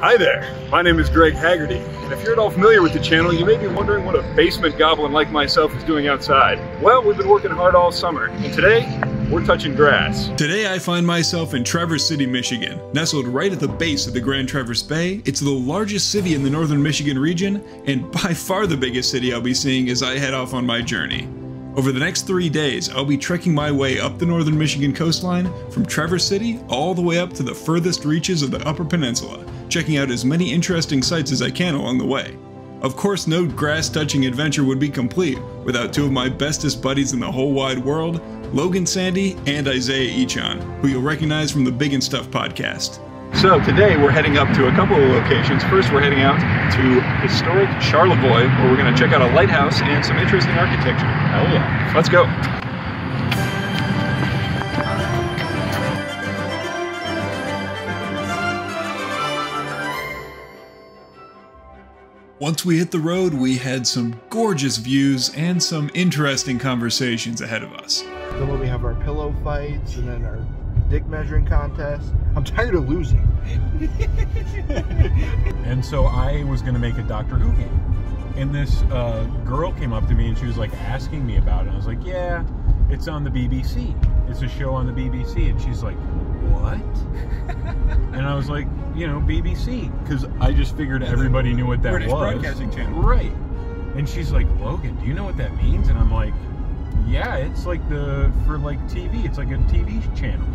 Hi there, my name is Greg Haggerty, and if you're at all familiar with the channel, you may be wondering what a basement goblin like myself is doing outside. Well, we've been working hard all summer, and today, we're touching grass. Today I find myself in Traverse City, Michigan. Nestled right at the base of the Grand Traverse Bay, it's the largest city in the northern Michigan region, and by far the biggest city I'll be seeing as I head off on my journey. Over the next three days, I'll be trekking my way up the northern Michigan coastline from Traverse City all the way up to the furthest reaches of the Upper Peninsula, checking out as many interesting sights as I can along the way. Of course, no grass touching adventure would be complete without two of my bestest buddies in the whole wide world, Logan Sandy and Isaiah Echon, who you'll recognize from the Big N' Stuff podcast. So today we're heading up to a couple of locations. First, we're heading out to historic Charlevoix, where we're going to check out a lighthouse and some interesting architecture. Oh yeah. Let's go. Once we hit the road, we had some gorgeous views and some interesting conversations ahead of us. Then when we have our pillow fights and then our dick measuring contest. I'm tired of losing. and so I was going to make a Doctor Who game. And this uh, girl came up to me and she was like asking me about it. I was like, yeah, it's on the BBC. It's a show on the BBC. And she's like, what? and I was like, you know, BBC. Because I just figured everybody knew what that British was. Broadcasting Channel. Right. And she's like, Logan, do you know what that means? And I'm like, yeah, it's like the, for like TV, it's like a TV channel.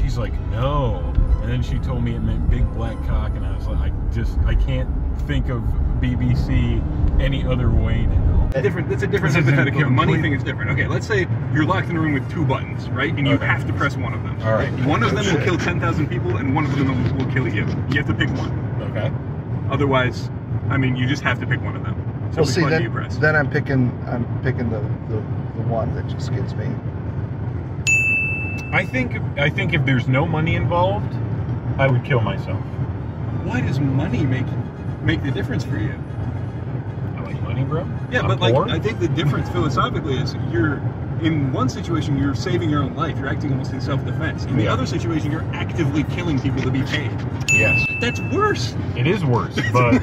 She's like, no. And then she told me it meant big black cock, and I was like, I just, I can't think of BBC any other way now. Different. That's a different This hypothetical. a Money thing is different. Okay, let's say you're locked in a room with two buttons, right? And you Okay. have to press one of them. All right. One of oh, them will kill 10,000 people, and one of them will, will kill you. You have to pick one. Okay. Otherwise, I mean, you just have to pick one of them. So Well, which see, button do you then, press? then I'm picking I'm picking the, the, the one that just gets me. I think, I think if there's no money involved, I would kill myself. Why does money make make the difference for you? Yeah, I'm but like. I think the difference philosophically is you're in one situation you're saving your own life. You're acting almost in self-defense. In the Yeah. other situation, you're actively killing people to be paid. yes, That's worse. it is worse, but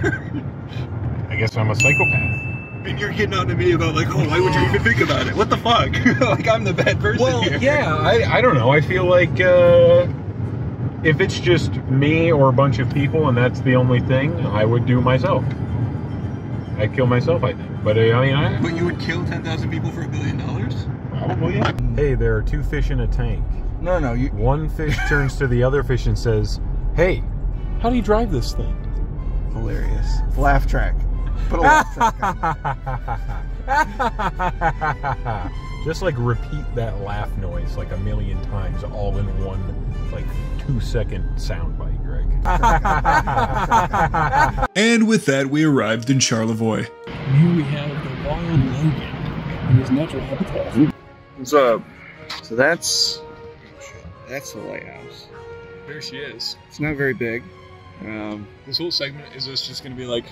I guess I'm a psychopath. And you're getting on to me about like, oh, why would you even think about it? What the fuck? like I'm the bad person Well, here. yeah, I, I don't know. I feel like uh, if it's just me or a bunch of people and that's the only thing, I would do myself. I'd kill myself, I think. But uh, I mean, I But you would kill 10,000 people for a billion dollars? probably. Hey, there are two fish in a tank. No, no, you. One fish turns to the other fish and says, "Hey, how do you drive this thing?" Hilarious. Laugh track. Put a laugh track on. Just like repeat that laugh noise like a million times, all in one like two second soundbite, Greg. And with that, we arrived in Charlevoix. Here we have the wild Logan in his natural habitat. What's up? So that's that's the lighthouse. There she is. It's not very big. Um, This whole segment is us just gonna be like,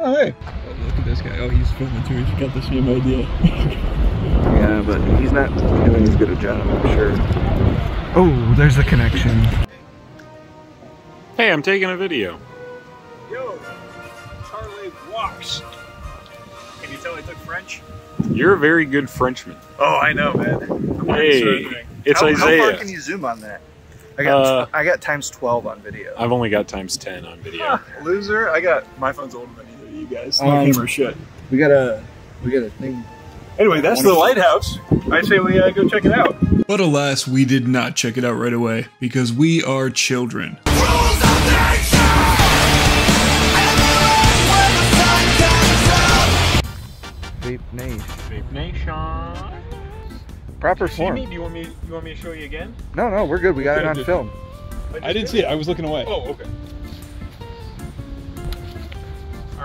oh hey, oh, look at this guy. Oh, he's filming too. He's got the same idea. yeah, but he's not doing as good a job, I'm sure. Oh, there's the connection. Hey, I'm taking a video. Yo, Charlie walks. Can you tell I took French? You're a very good Frenchman. Oh, I know, man. Hey, it's how, Isaiah. How far can you zoom on that? I got Uh, I got times twelve on video. I've only got times 10 on video. Ah, loser. I got my phone's older than either of you guys. Um, My camera shit. We got a we got a thing. Anyway, that's the lighthouse. I say we uh, go check it out. But alas, we did not check it out right away because we are children. Vape Nation. Vape Nation. Proper form. me? Do you want me? You want me to show you again? No, no, we're good. We got it on film. I didn't see it. I was looking away. Oh, okay.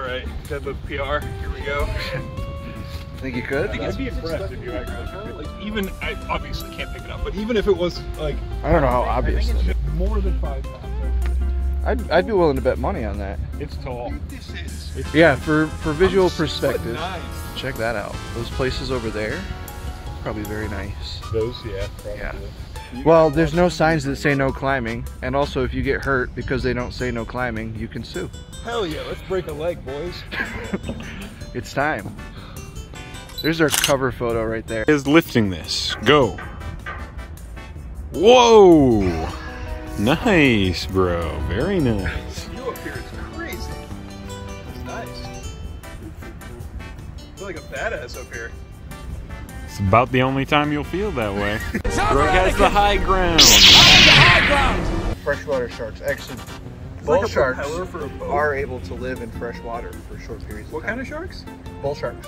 All right, Deadlift PR. Here we go. Think you could? I'd be impressed if you actually like even I obviously can't pick it up, but even if it was like I don't know how obvious. more than five pounds. I'd, I'd be willing to bet money on that. It's tall. This is Yeah, for for visual Foot perspective, nine. check that out. Those places over there, probably very nice. Those, yeah. Probably. Yeah. Well, there's no signs that say no climbing, and also if you get hurt because they don't say no climbing, you can sue. Hell yeah, let's break a leg, boys. It's time. There's our cover photo right there. Is lifting this. Go. Whoa! Nice, bro. Very nice. You up here is crazy. It's nice. I feel like a badass up here. It's about the only time you'll feel that way. Greg has the high ground. Freshwater sharks. Actually, bull like sharks propeller for a boat. are able to live in fresh water for short periods of What time. kind of sharks? bull sharks?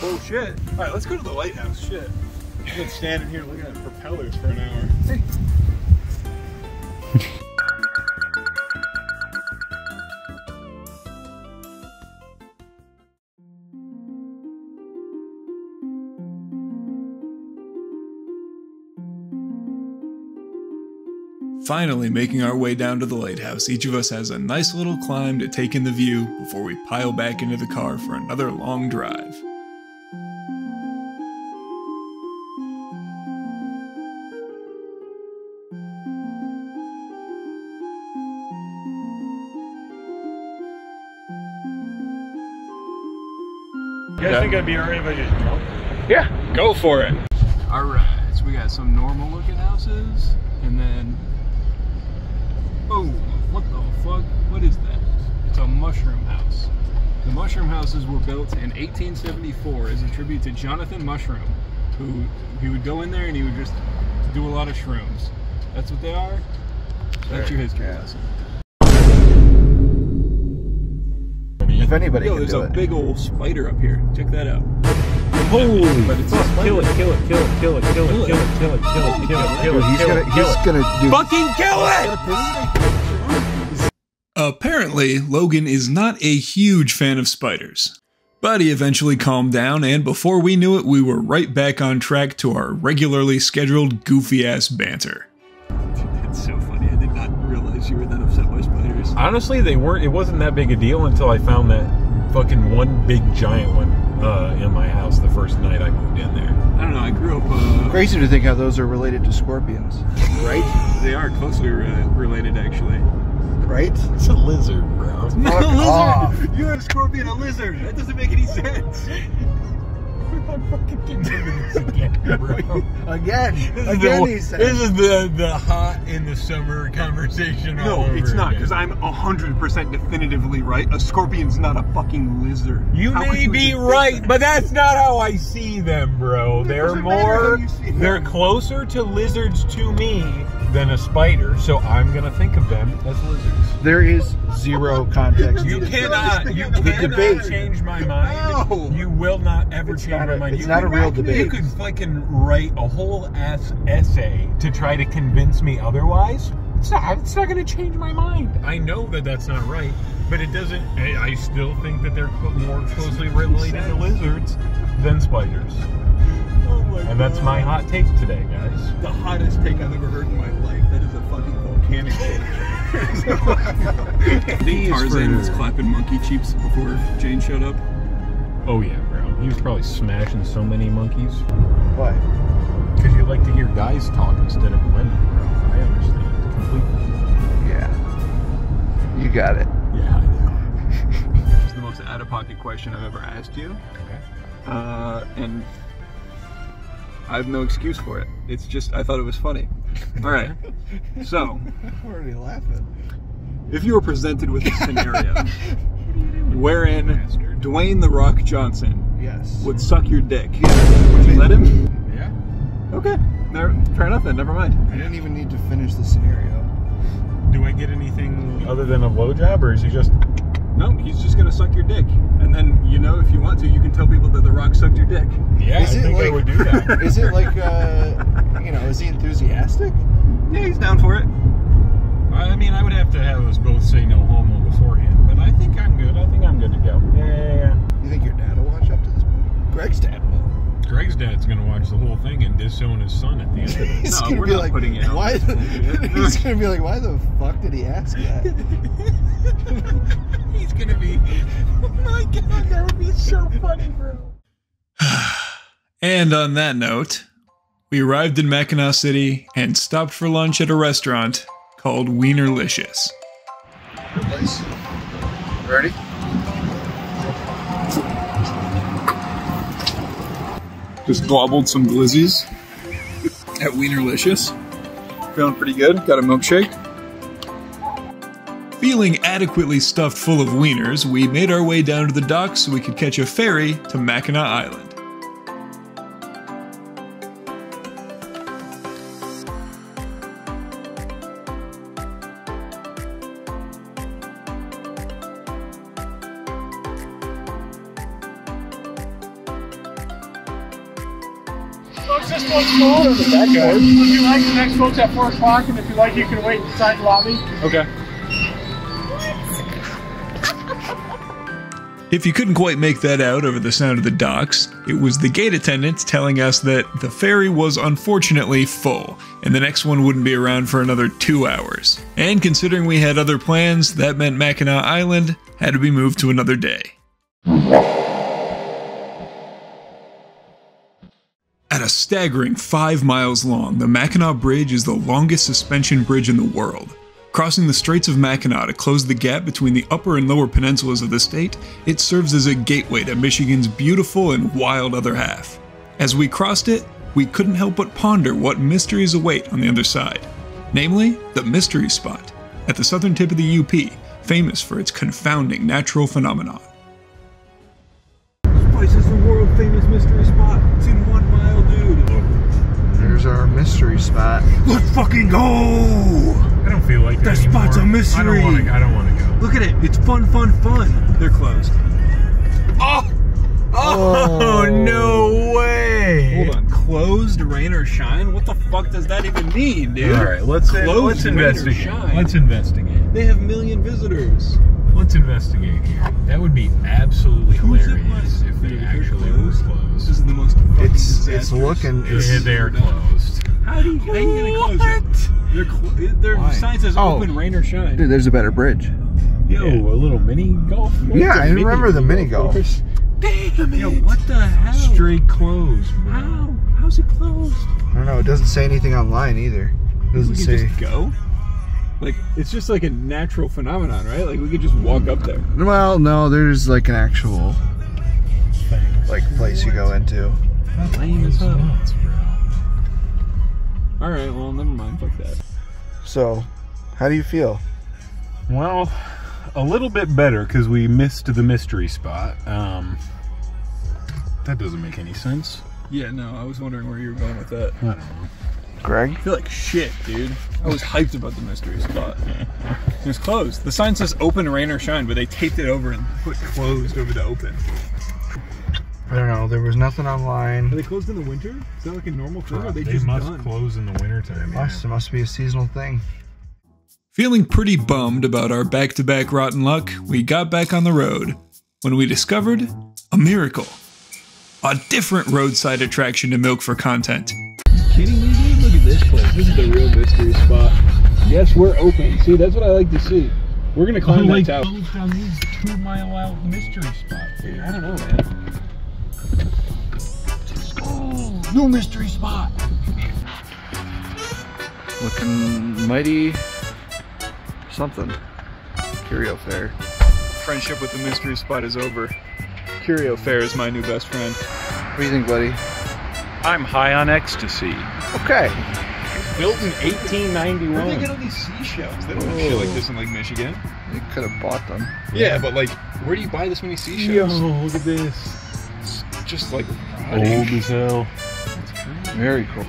Oh shit. Alright, let's go to the lighthouse. Shit. I've been standing here looking at propellers for an hour. Finally making our way down to the lighthouse, each of us has a nice little climb to take in the view before we pile back into the car for another long drive. You guys think I'd be alright if I just jumped? Yeah. Go for it. Alright, so we got some normal looking houses, and then. Oh, what the fuck? What is that? It's a mushroom house. The mushroom houses were built in 1874 as a tribute to Jonathan Mushroom, who he would go in there and he would just do a lot of shrooms. That's what they are. That's your history Yeah. lesson. If anybody Yo, can there's do a it. big old spider up here. Check that out. Holy But it's Kill it, kill it, kill it, kill it, kill it, kill it, kill it, kill it, kill it, kill it, he's gonna he's gonna do Fucking kill it! Apparently, Logan is not a huge fan of spiders. But he eventually calmed down, and before we knew it, we were right back on track to our regularly scheduled goofy ass banter. That's so funny. I did not realize you were that upset by spiders. Honestly, they weren't. It wasn't that big a deal until I found that fucking one big giant one uh, in my house the first night I moved in there. I don't know. I grew up. Uh, Crazy to think how those are related to scorpions, right? they are closely uh, related, actually. Right? It's a lizard, bro. It's not Fuck off. You're a scorpion, a lizard. That doesn't make any sense. I'm fucking getting into this again, bro. Again, This is, again, the, he said. this is the the hot in the summer conversation. all No, it's not, because I'm 100% definitively right. A scorpion's not a fucking lizard. You How may be right, that? but that's not how I see them, bro. They're more, how you them. they're closer to lizards to me than a spider, so I'm gonna think of them as lizards. there is zero context. You cannot, you The cannot debate. change my mind. No. You will not ever It's change not my mind. it's You not could a real debate. You could fucking write a whole ass essay to try to convince me otherwise. It's not. It's not going to change my mind. I know that that's not right, but it doesn't. I, I still think that they're clo- more closely related to lizards than spiders, Oh my and that's my hot take today, guys. The hottest take I've ever heard in my life. That is a fucking volcanic take. think Tarzan was clapping monkey cheeks before Jane showed up. Oh yeah, bro. He was probably smashing so many monkeys Why? because you like to hear guys talk instead of women, You got it. Yeah, I do. It's the most out of pocket question I've ever asked you. Uh, and I have no excuse for it. It's just, I thought it was funny. All right. So, I'm already laughing. if you were presented with a scenario wherein Dwayne The Rock Johnson Yes. would suck your dick, Yeah. would you let him? Yeah. Okay. Fair enough then. Never mind. I didn't even need to finish the scenario. Do I get anything other than a blowjob, or is he just? No, he's just gonna suck your dick, and then you know if you want to, you can tell people that The Rock sucked your dick. Yeah, Is I it think I like- would do that. Is it like, uh, you know, is he enthusiastic? Yeah, he's down for it. I mean, I would have to have us both say no homo beforehand, but I think I'm good. I think I'm good to go. Yeah, yeah, yeah. You think your dad will watch up to this point? Greg's dad will. Greg's dad's gonna watch the whole thing and disown his son at the end of it. He's No, gonna we're be not like, putting it out why? he's gonna be like, why the fuck did he ask that? He's gonna be. Oh my god, that would be so funny, bro. And on that note, We arrived in Mackinaw City and stopped for lunch at a restaurant called Wienerlicious. Ready? Just gobbled some glizzies at Wienerlicious. Feeling pretty good. Got a milkshake. Feeling adequately stuffed full of wieners, we made our way down to the docks so we could catch a ferry to Mackinac Island. Smaller than. If you like, the next one's at 4 o'clock, and if you like, you can wait inside the lobby. Okay. If you couldn't quite make that out over the sound of the docks, it was the gate attendant telling us that the ferry was unfortunately full, and the next one wouldn't be around for another two hours. And considering we had other plans, that meant Mackinac Island had to be moved to another day. At a staggering five miles long, the Mackinac Bridge is the longest suspension bridge in the world. Crossing the Straits of Mackinac to close the gap between the upper and lower peninsulas of the state, it serves as a gateway to Michigan's beautiful and wild other half. As we crossed it, we couldn't help but ponder what mysteries await on the other side. Namely, the Mystery Spot, at the southern tip of the UP, famous for its confounding natural phenomenon. Spot. Let's fucking go! I don't feel like That it anymore. spot's a mystery. I don't want to. I don't want to go. Look at it. It's fun, fun, fun. They're closed. Oh! oh! Oh, no way! Hold on, closed, rain or shine? What the fuck does that even mean, dude? All right, let's Closed let's rain or investigate. shine? Let's investigate. They have million visitors. Let's investigate here. That would be absolutely Who's hilarious if they They're actually were closed? closed. This is the most It's it's disastrous- looking. Yeah, It's, they're closed. How do you, how you gonna close it? They're cl- their Why? sign says Oh. open, rain or shine. dude, there's a better bridge. Yo, a little mini golf. course? Yeah, I A mini remember the mini golf. course. Damn it! Yo, what the hell? Straight closed, bro. How? How's it closed? I don't know. It doesn't say anything online either. It doesn't we can say. just go. Like it's just like a natural phenomenon, right? Like we could just walk up there. Well, no, there's like an actual like place you go into. Lame as hell. All right, well, never mind. Fuck that. So, how do you feel? Well, a little bit better because we missed the mystery spot. Um, that doesn't make any sense. Yeah, no, I was wondering where you were going with that. I don't know. Greg? I feel like shit, dude. I was hyped about the mystery spot. It was closed. The sign says open, rain or shine, but they taped it over and put closed over the open. I don't know. There was nothing online. Are they closed in the winter? Is that like a normal thing? Or are they, They just must done? close in the wintertime. Yeah. Must, it must be a seasonal thing. Feeling pretty bummed about our back to back rotten luck, we got back on the road when we discovered a miracle. A different roadside attraction to milk for content. Are you Kidding me, dude? Look at this place. This is the real mystery spot. Yes, we're open. See, that's what I like to see. We're gonna climb like that tower. closed on these two mile out mystery spots. Dude. I don't know, man. New mystery spot. Looking mighty something. Curio Fair. Friendship with the mystery spot is over. Curio Fair is my new best friend. What do you think, buddy? I'm high on ecstasy. Okay. Built in 1891. Where do they 1891. get all these seashells? They don't have shit like this in like Michigan. You could have bought them. Yeah, but like, where do you buy this many Yo, seashells? look at this. It's just like Old as hell. Very cool.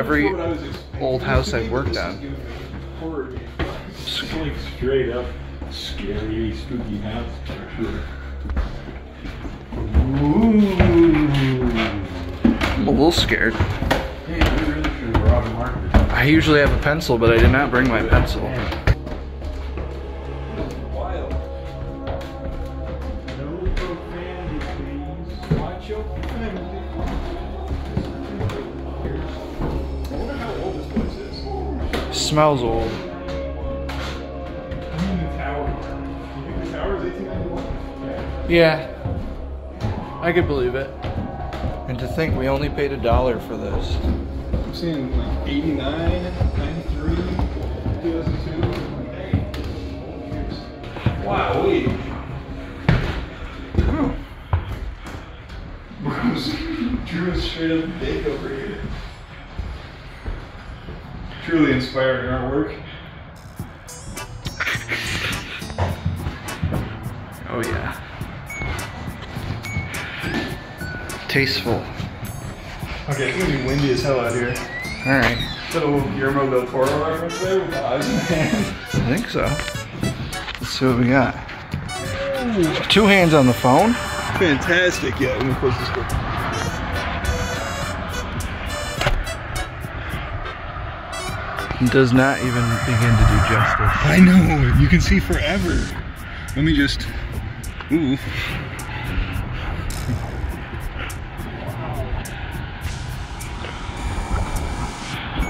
Every old house I've worked on. Like straight up scary, spooky house for sure. I'm a little scared. I usually have a pencil, but I did not bring my pencil. Smells old. Yeah. I could believe it. And to think we only paid a dollar for this. I'm seeing like 89, 93, 2002. Wow, we. Bros drew a straight up big over here. Truly inspiring artwork. Oh yeah. Tasteful. Okay, it's gonna be windy as hell out here. Alright. Is that a little Guillermo del Toro reference there with the eyes in the hand? I think so. Let's see what we got. Two hands on the phone. Fantastic, yeah. Let me close this door. Does not even begin to do justice. I know, you can see forever. Let me just. Ooh.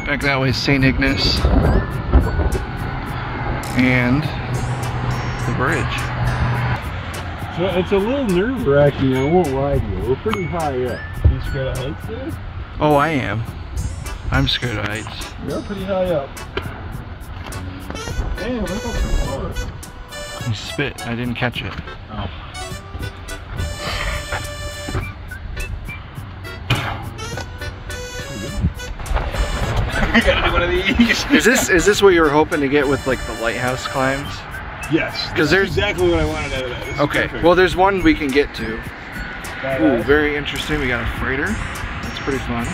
Back that way, is St. Ignace. And the bridge. So it's a little nerve wracking, I won't lie to you. We're pretty high up. You scared of heights there? Oh, I am. I'm scared of heights. You're pretty high up. Damn, look how far. You spit. I didn't catch it. Oh. I gotta do one of these. Is this is this what you were hoping to get with like the lighthouse climbs? Yes. Because is there's- exactly what I wanted out of that. This Okay. Well, there's one we can get to. Ooh, very interesting. We got a freighter. That's pretty fun.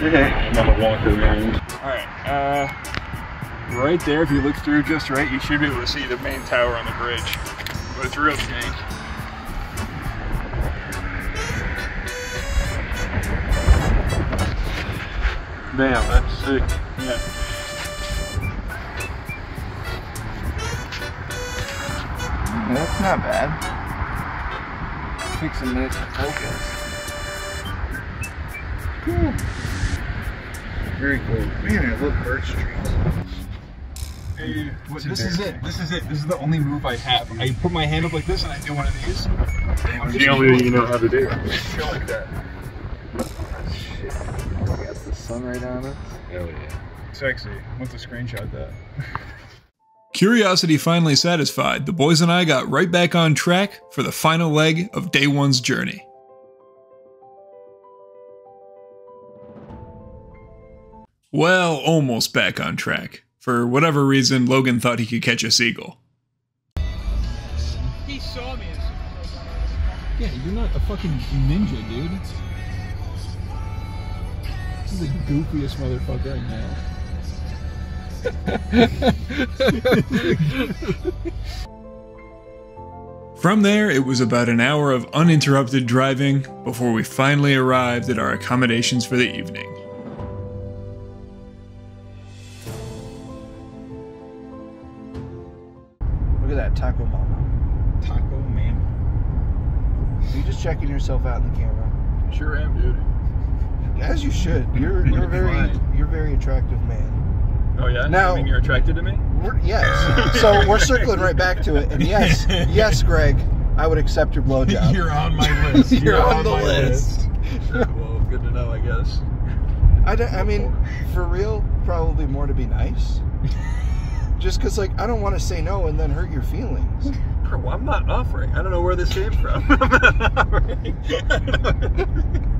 Okay. I'm gonna walk around. Alright, uh, right there, if you look through just right, you should be able to see the main tower on the bridge. But it's real jank. Damn, that's sick. Yeah. That's not bad. Takes some minutes to focus. Cool. Very cool. Man, I love birch trees. Hey, what- this is it. This is it. This is the only move I have. I put my hand up like this and I do one of these. The only thing you know how to do. Feel like that. Shit. We got the sun right on us. Hell yeah. Sexy. I want to screenshot that. Curiosity finally satisfied, the boys and I got right back on track for the final leg of day one's journey. Well, almost back on track. For whatever reason, Logan thought he could catch a seagull. He saw me. Yeah, you're not a fucking ninja, dude. This is the goofiest motherfucker I know. From there, it was about an hour of uninterrupted driving before we finally arrived at our accommodations for the evening. At taco mama. Taco man. Are you just checking yourself out in the camera? Sure am, dude. As you should. You're you're very you're a very attractive man. Oh yeah? Now- I mean you're attracted to me? We're, yes. so we're circling right back to it. And yes, yes, Greg, I would accept your blowjob. You're on my list. You're on the my list. Sure, well, good to know, I guess. I, don't- I mean, for real, probably more to be nice. Just because, like, I don't want to say no and then hurt your feelings. Bro, I'm not offering. I don't know where this came from. I'm not offering.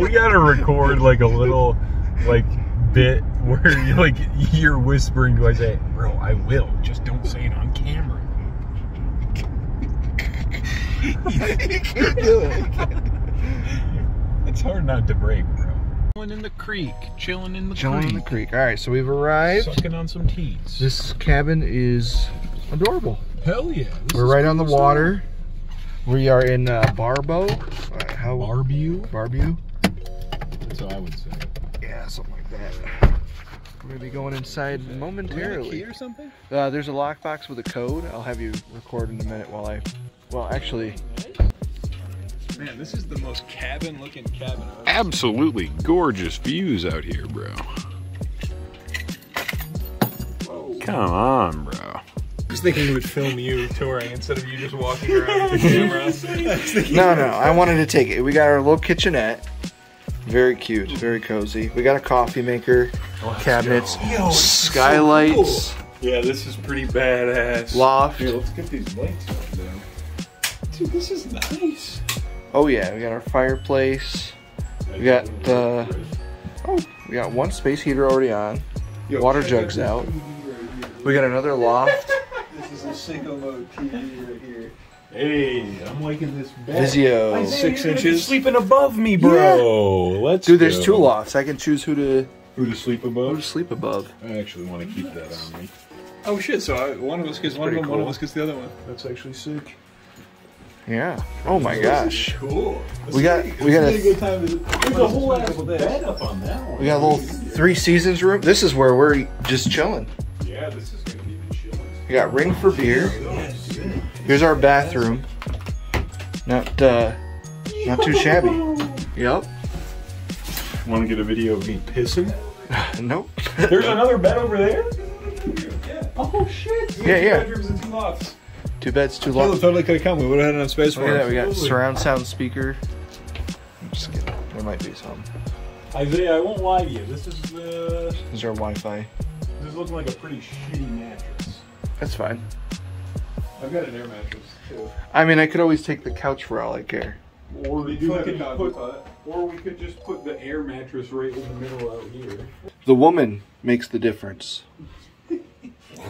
We gotta record like a little like bit where you like you're whispering to Isaiah, bro, I will. Just don't say it on camera. you can't do it. It's hard not to break, bro. Chilling in the creek, chilling in the Chilling creek, in the creek. All right, so we've arrived. sucking on some teas. This cabin is adorable. Hell yeah. We're right on the stuff. water. We are in uh, Barbeau. Uh, how Barbu. Barbu? That's what I would say. Yeah, something like that. We're gonna be going inside momentarily. key or something? Uh, there's a lockbox with a code. I'll have you record in a minute while I. Well, actually, Man, this is the most cabin looking cabin I've ever Absolutely gorgeous views out here, bro. Come on, bro. I was thinking we would film you touring instead of you just walking around with the camera. No, no, I wanted to take it. We got our little kitchenette. Very cute, very cozy. We got a coffee maker, oh, cabinets, skylights, Yeah, this is pretty badass. loft. let's get these lights on down. Dude, this is nice. Oh yeah, we got our fireplace. We got uh, oh, we got one space heater already on. Water jugs out. We got another loft. This is a single mode TV right here. Hey, I'm liking this bed. Vizio. Six inches. sleeping above me, bro. Let's Dude, there's go. two lofts. I can choose who to Who to sleep above? who to above? sleep above. I actually want to keep that on me. Oh shit! So I, one of us gets one of pretty them, one of us gets the other one. That's actually sick. Yeah. Oh my gosh. Cool. We got we got a time to. There's a whole ass bed up on that one. we got a little three seasons room. This is where we're just chilling. Yeah, this is gonna be the chillest. We got ring for beer. Here's our bathroom. Not uh not too shabby. Yep. Want to get a video of me pissing? Nope. There's another bed over there. Oh shit! Yeah, yeah. Bedrooms and two lofts. Two beds, two Caleb lofts. totally could have come. We would have had enough space for Look at that, him. we got surround sound speaker. I'm just kidding. There might be some. Isaiah, I won't lie to you. This is uh, This is our Wi-Fi. this is looking like a pretty shitty mattress. That's fine. I've got an air mattress too. I mean, I could always take the couch for all I care. Or we do have a could cot put, or we could just put the air mattress right in the middle out here. The woman makes the difference.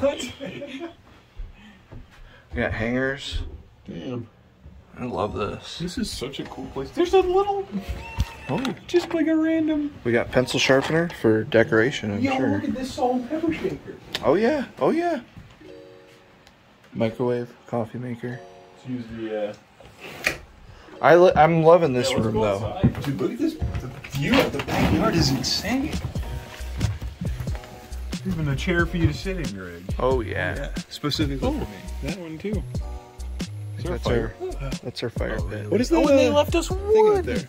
What? We got hangers. Damn, I love this. this is such a cool place. There's a little, Oh, just like a random. we got pencil sharpener for decoration. I'm Yo, sure. look at this salt and pepper shaker. Oh yeah. Oh yeah. Microwave, coffee maker. Let's use the. Uh, I I'm loving this yeah, room though. outside. Dude, look at this. The view of the backyard is insane. Even a chair for you to sit in, Greg. Oh yeah. Yeah, specifically for me. Oh, that one too. Is there a That's our fire? that's our fire oh, pit. What is the Oh, and they left us thing wood. up there?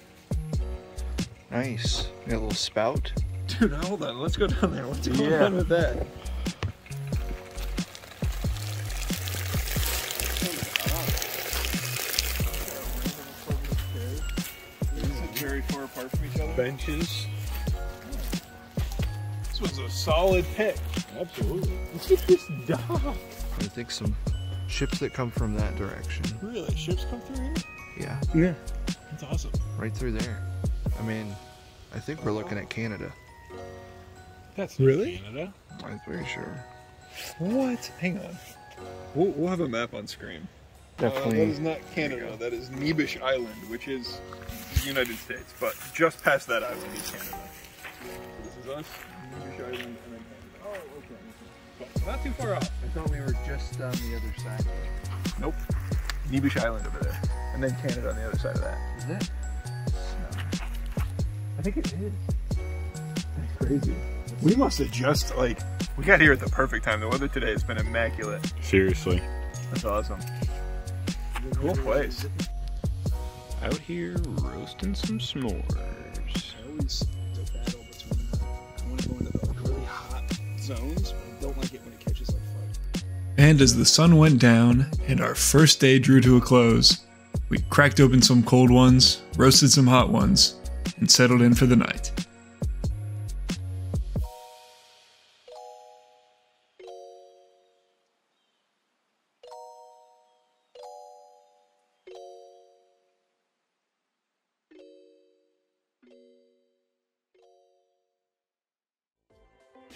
Nice. We got a little spout. Dude, hold on. Let's go down there. What's going Yeah. on with that? Very far apart from each other. Benches. This was a solid pick. Absolutely. Look at this dock. I think some ships that come from that direction. Really? Ships come through here? Yeah, Yeah. That's awesome. right through there. I mean, I think we're looking at Canada. That's Really? Canada. I'm pretty sure. What? Hang on. We'll, we'll have a map on screen. Uh, that Definitely. is not Canada. That is Neebish Island, which is the United States. But just past that island is Canada. So this is us, Neebish Island, and then Canada. Oh, okay. Not too far off. I thought we were just on the other side. Nope. Neebish Island over there. And then Canada on the other side of that. Is it? No. I think it is. That's crazy. We must have just, like, we got here at the perfect time. The weather today has been immaculate. Seriously. That's awesome. Cool place. Out here roasting some s'mores. Zones, I don't like it when it catches like fire. And as the sun went down and our first day drew to a close, we cracked open some cold ones, roasted some hot ones, and settled in for the night.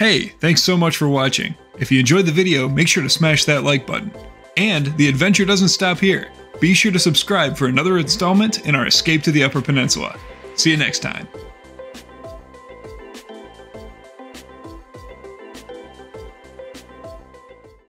Hey, thanks so much for watching. If you enjoyed the video, make sure to smash that like button. And the adventure doesn't stop here. Be sure to subscribe for another installment in our escape to the Upper Peninsula. See you next time.